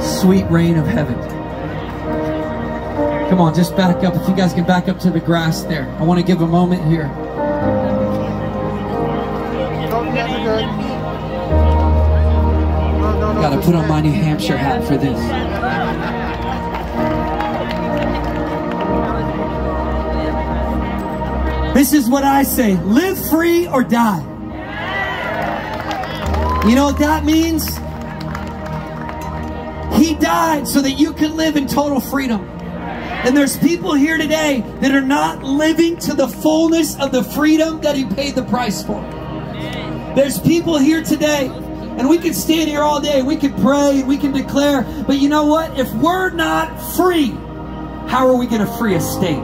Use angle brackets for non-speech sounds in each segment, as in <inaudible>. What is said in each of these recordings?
Sweet rain of heaven. Come on, just back up. If you guys can back up to the grass there. I want to give a moment here. Got to put on my New Hampshire hat for this. This is what I say live free or die. You know what that means? He died so that you can live in total freedom. And there's people here today that are not living to the fullness of the freedom that He paid the price for. There's people here today, and we can stand here all day, we can pray, we can declare, but you know what? If we're not free, how are we going to free a state?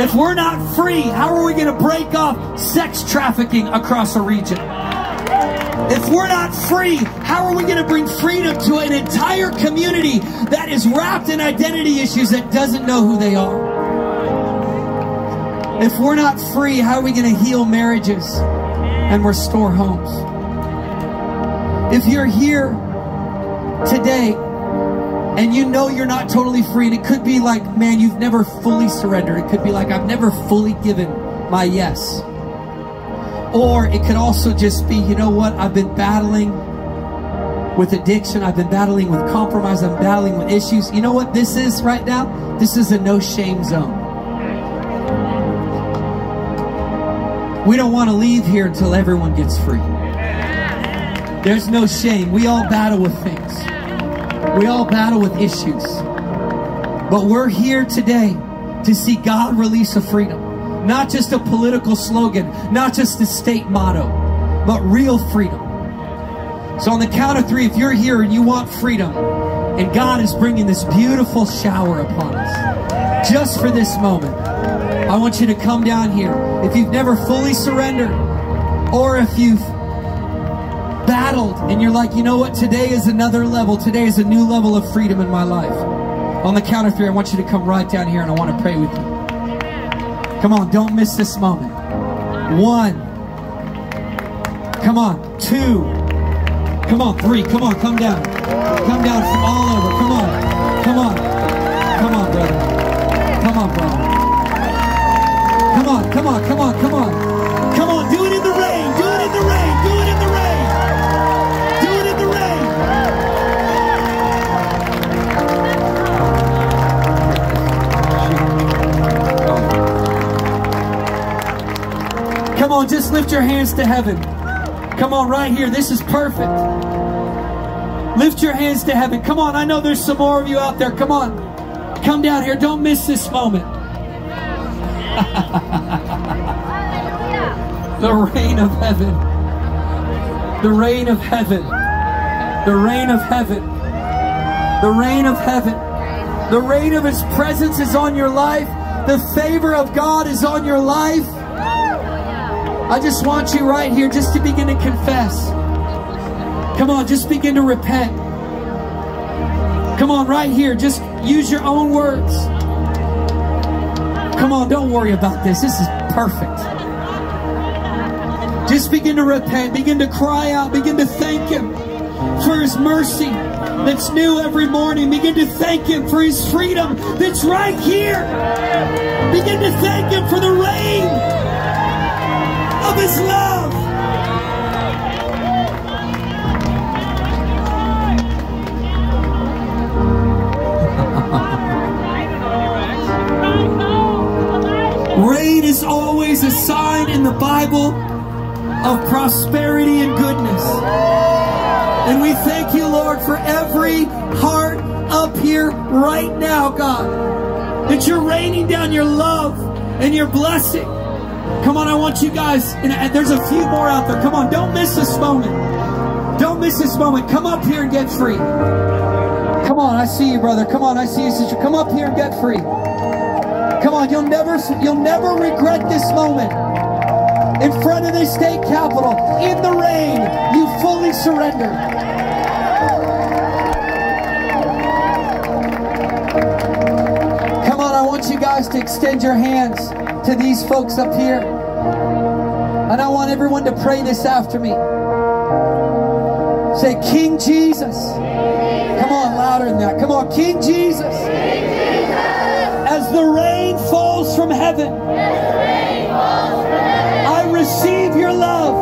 If we're not free, how are we going to break off sex trafficking across a region? If we're not free, how are we going to bring freedom to an entire community that is wrapped in identity issues that doesn't know who they are? If we're not free, how are we going to heal marriages and restore homes? If you're here today and you know you're not totally free. And it could be like, man, you've never fully surrendered. It could be like, I've never fully given my yes. Or it could also just be, you know what, I've been battling with addiction. I've been battling with compromise. I'm battling with issues. You know what this is right now? This is a no shame zone. We don't want to leave here until everyone gets free. There's no shame. We all battle with things. We all battle with issues. But we're here today to see God release a freedom. Not just a political slogan, not just a state motto, but real freedom. So on the count of three, if you're here and you want freedom, and God is bringing this beautiful shower upon us, just for this moment, I want you to come down here. If you've never fully surrendered, or if you've battled and you're like, you know what, today is another level. Today is a new level of freedom in my life. On the count of three, I want you to come right down here and I want to pray with you. Come on, don't miss this moment. One. Come on. Two. Come on. Three. Come on. Come down. Come down from all over. Come on. Come on. Come on, brother. Come on, brother. Come on. Come on. Come on. Come on. On, just lift your hands to heaven. Come on, right here. This is perfect. Lift your hands to heaven. Come on, I know there's some more of you out there. Come on. Come down here. Don't miss this moment. <laughs> the rain of heaven. The rain of heaven. The rain of heaven. The rain of heaven. The rain of His presence is on your life. The favor of God is on your life. I just want you right here just to begin to confess. Come on, just begin to repent. Come on, right here. Just use your own words. Come on, don't worry about this. This is perfect. Just begin to repent. Begin to cry out. Begin to thank Him for His mercy that's new every morning. Begin to thank Him for His freedom that's right here. Begin to thank Him for the rain of His love. Rain is always a sign in the Bible of prosperity and goodness. And we thank you, Lord, for every heart up here right now, God, that you're raining down your love and your blessing. Come on, I want you guys, and there's a few more out there. Come on, don't miss this moment. Don't miss this moment. Come up here and get free. Come on, I see you, brother. Come on, I see you, sister. Come up here and get free. Come on, you'll never, you'll never regret this moment. In front of the state capitol, in the rain, you fully surrender. Come on, I want you guys to extend your hands to these folks up here. And I want everyone to pray this after me. Say, King Jesus. Come on, louder than that. Come on, King Jesus. As the rain falls from heaven, I receive your love.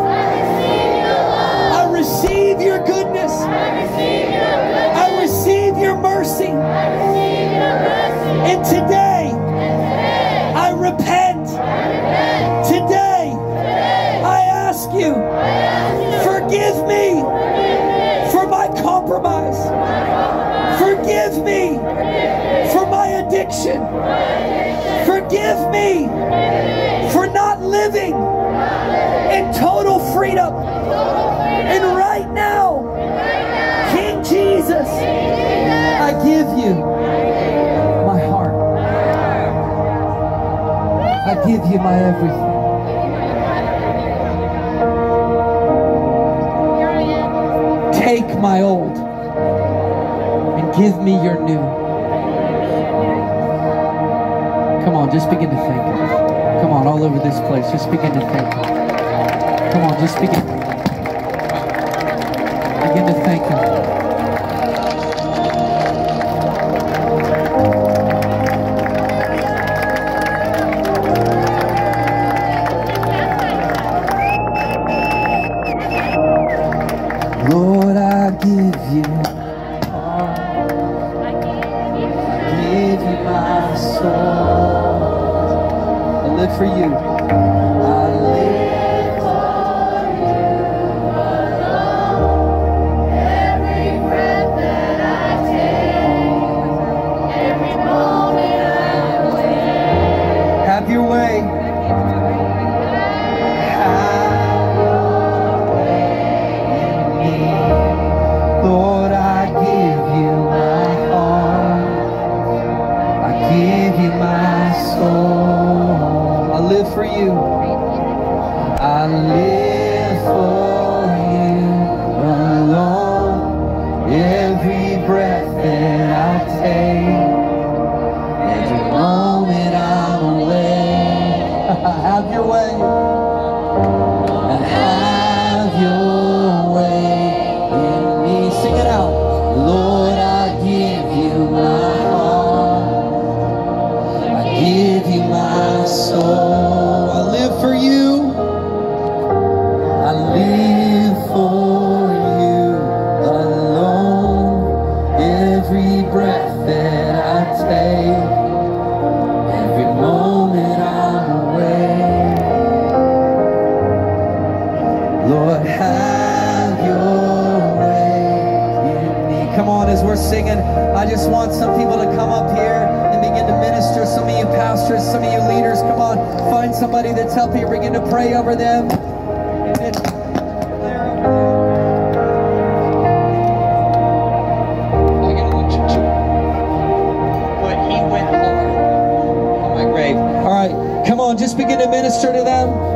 I receive your goodness. I receive your mercy. And today, Forgive me for my addiction. Forgive me for not living in total freedom. And right now, King Jesus, I give you my heart. I give you my everything. Take my old give me your new. Come on, just begin to thank Him. Come on, all over this place, just begin to thank Him. Come on, just begin. Begin to thank Him. Live for you. Singing, I just want some people to come up here and begin to minister. Some of you pastors, some of you leaders, come on, find somebody that's helping you. Begin to pray over them. All right, come on, just begin to minister to them.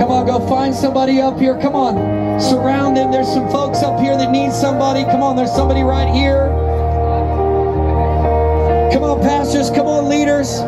Come on, go find somebody up here. Come on, surround them. There's some folks up here that need somebody. Come on, there's somebody right here. Come on, pastors. Come on, leaders.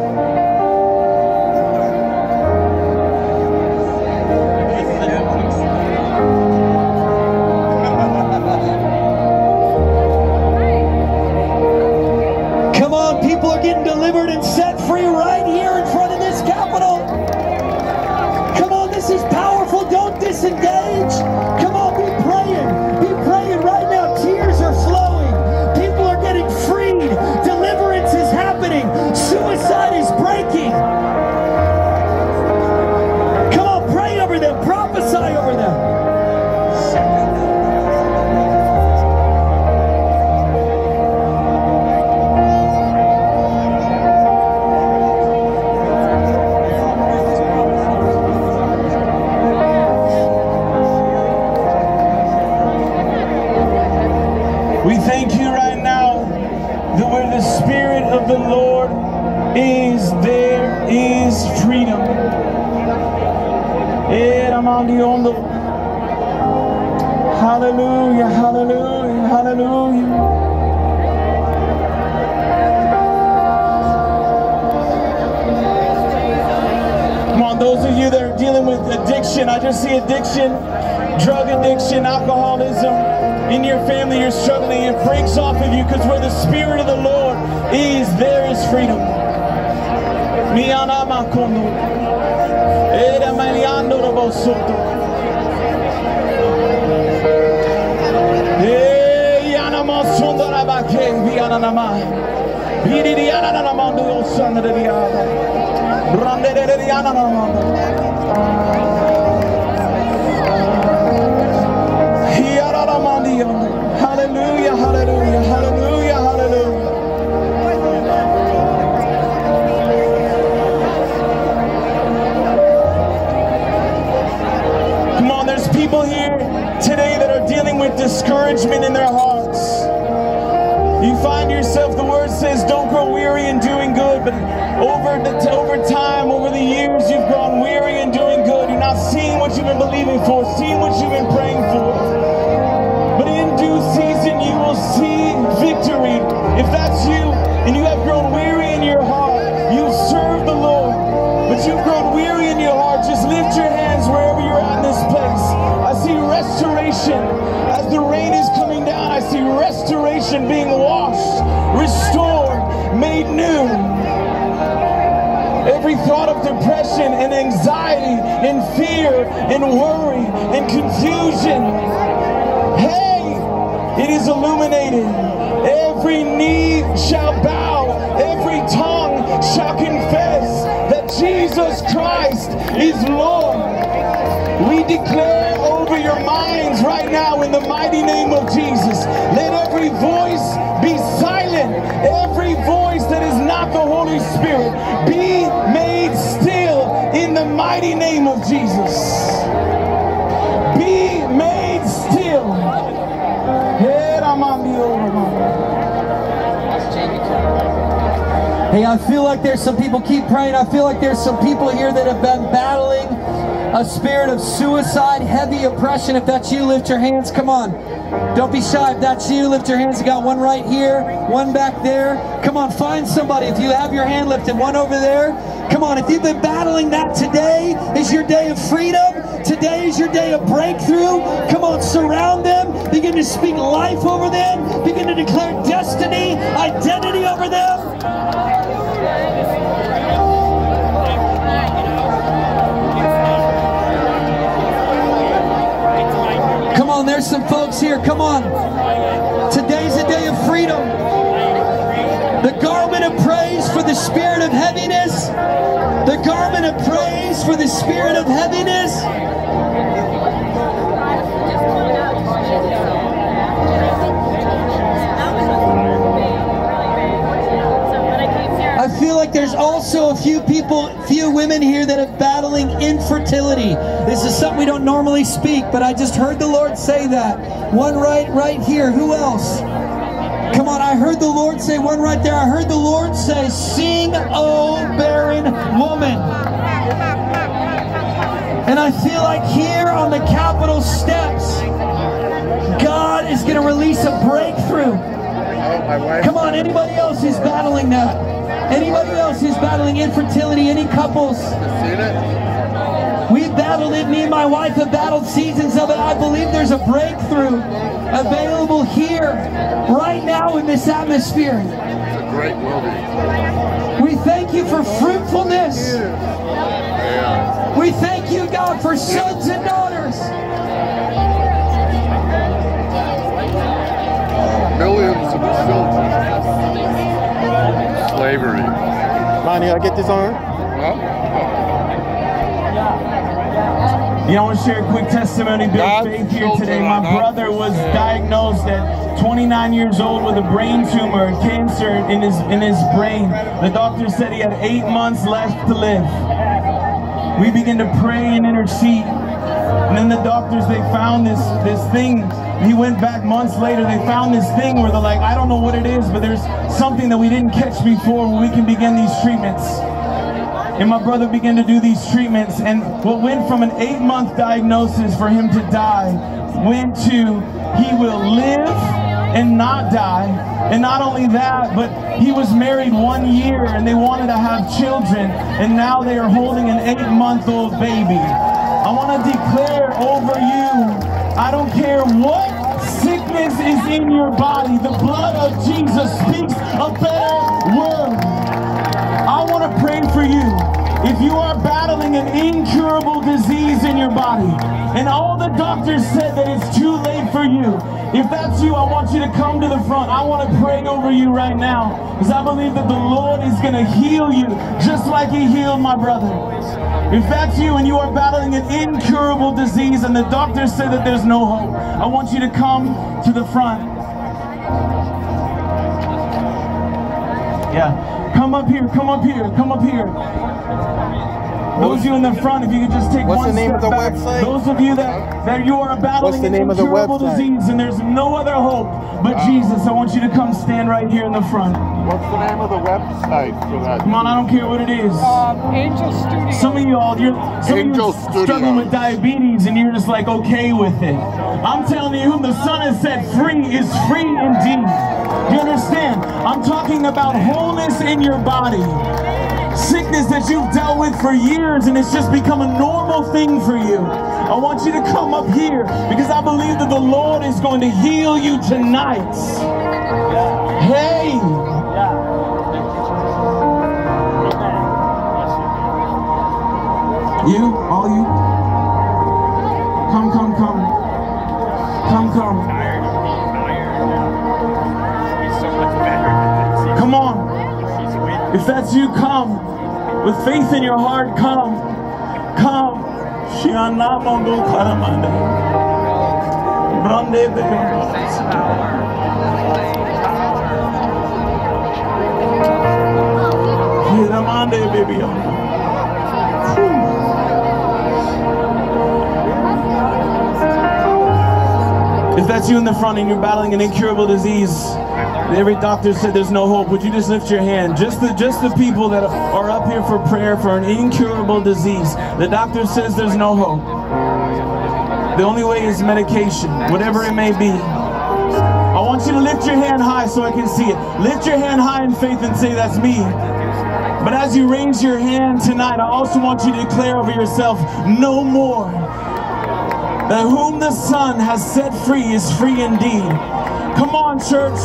Freedom. Hallelujah, hallelujah, hallelujah. Come on, those of you that are dealing with addiction, I just see addiction drug addiction, alcoholism. In your family, you're struggling. It breaks off of you because where the Spirit of the Lord is, there is freedom. Miana makondo. Era maniando robosoto. Eh, yana masondo rabake, viana nama. Biri diana na namando yosana de diana. Brande de diana na namando. Hallelujah, hallelujah, are dealing with discouragement in their hearts. You find yourself, the word says, don't grow weary in doing good, but over the over time, over the years, you've grown weary in doing good. You're not seeing what you've been believing for, seeing what you've been praying for. But in due season, you will see victory. If that's you, and you have grown weary in your heart, see restoration being washed, restored, made new. Every thought of depression and anxiety and fear and worry and confusion. Hey, it is illuminated. Every knee shall bow, every tongue shall confess that Jesus Christ is Lord. We declare your minds right now in the mighty name of Jesus. Let every voice be silent. Every voice that is not the Holy Spirit be made still in the mighty name of Jesus. Be made still. Hey, I feel like there's some people, keep praying. I feel like there's some people here that have been battling a spirit of suicide, heavy oppression. If that's you, lift your hands. Come on. Don't be shy. If that's you, lift your hands. You got one right here, one back there. Come on, find somebody. If you have your hand lifted, one over there. Come on, if you've been battling that today is your day of freedom. Today is your day of breakthrough. Come on, surround them. Begin to speak life over them. Begin to declare destiny, identity over them. On, there's some folks here. Come on. Today's a day of freedom. The garment of praise for the spirit of heaviness. The garment of praise for the spirit of heaviness. I feel like there's also a few people, few women here that are battling infertility. This is something we don't normally speak, but I just heard the Lord say that. One right, right here. Who else? Come on, I heard the Lord say one right there. I heard the Lord say, Sing, O barren woman. And I feel like here on the Capitol steps, God is going to release a breakthrough. Come on, anybody else who's battling that? Anybody else who's battling infertility? Any couples? We've battled it. Me and my wife have battled seasons of it. I believe there's a breakthrough available here, right now in this atmosphere. Great. We thank you for fruitfulness. We thank you, God, for sons and daughters. Lonnie, I get this on? Well, Yeah, I want to share a quick testimony, build God's faith here today. My brother was diagnosed at 29 years old with a brain tumor, cancer in his in his brain. The doctor said he had eight months left to live. We began to pray and intercede. And then the doctors, they found this this thing. He went back months later. They found this thing where they're like, I don't know what it is, but there's something that we didn't catch before where we can begin these treatments. And my brother began to do these treatments, and what went from an eight month diagnosis for him to die went to he will live and not die. And not only that, but he was married one year and they wanted to have children, and now they are holding an eight month old baby. I want to declare over you. I don't care what sickness is in your body. The blood of Jesus speaks a better word. I want to pray for you. If you are battling an incurable disease in your body, and all the doctors said that it's too late for you, if that's you, I want you to come to the front. I want to pray over you right now, because I believe that the Lord is going to heal you just like He healed my brother. If that's you and you are battling an incurable disease and the doctors say that there's no hope, I want you to come to the front. Yeah. Come up here, come up here, come up here. Those of you in the front, if you could just take What's one the name step of the back. website? Those of you that, that you are battling the an name of the incurable website? disease and there's no other hope but Jesus, I want you to come stand right here in the front. What's the name of the website for that? Come on, I don't care what it is. Um, Angel Studio. Some of y'all, you're, some Angel of you struggling with diabetes and you're just like okay with it. I'm telling you, whom the Son has set free is free indeed. Do you understand? I'm talking about wholeness in your body. Sickness that you've dealt with for years and it's just become a normal thing for you. I want you to come up here because I believe that the Lord is going to heal you tonight. Hey! You, you. If that's you, come. With faith in your heart, come. Come. Hiramande baby. If that's you in the front and you're battling an incurable disease, every doctor said there's no hope, would you just lift your hand? Just the just the people that are up here for prayer for an incurable disease. The doctor says there's no hope. The only way is medication, whatever it may be. I want you to lift your hand high so I can see it. Lift your hand high in faith and say, That's me. But as you raise your hand tonight, I also want you to declare over yourself, No more. That whom the Son has set free is free indeed. Come on, church.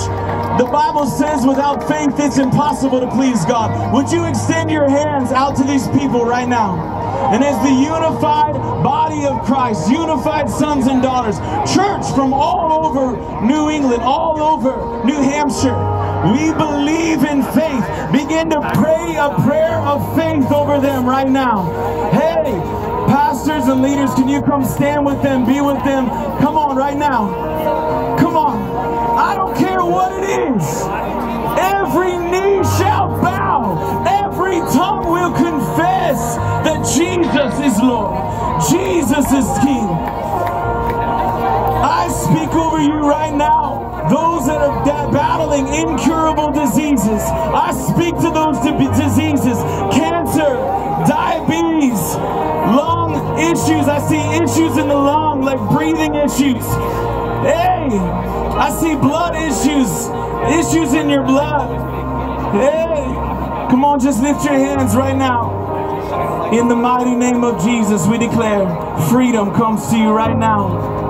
The Bible says without faith it's impossible to please God. Would you extend your hands out to these people right now? And as the unified body of Christ, unified sons and daughters, church from all over New England, all over New Hampshire, we believe in faith. Begin to pray a prayer of faith over them right now. Hey, pastors and leaders, can you come stand with them, be with them? Come on, right now. I don't care what it is. Every knee shall bow. Every tongue will confess that Jesus is Lord. Jesus is King. I speak over you right now. Those that are battling incurable diseases. I speak to those di- diseases. Cancer, diabetes, lung issues. I see issues in the lung, like breathing issues. Hey, I see blood issues. Issues in your blood. Hey, come on, just lift your hands right now. In the mighty name of Jesus, we declare freedom comes to you right now.